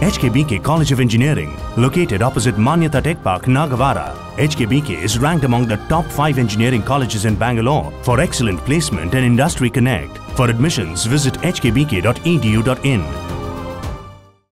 HKBK College of Engineering, located opposite Manyata Tech Park, Nagavara. HKBK is ranked among the top 5 engineering colleges in Bangalore for excellent placement and industry connect. For admissions, visit hkbk.edu.in.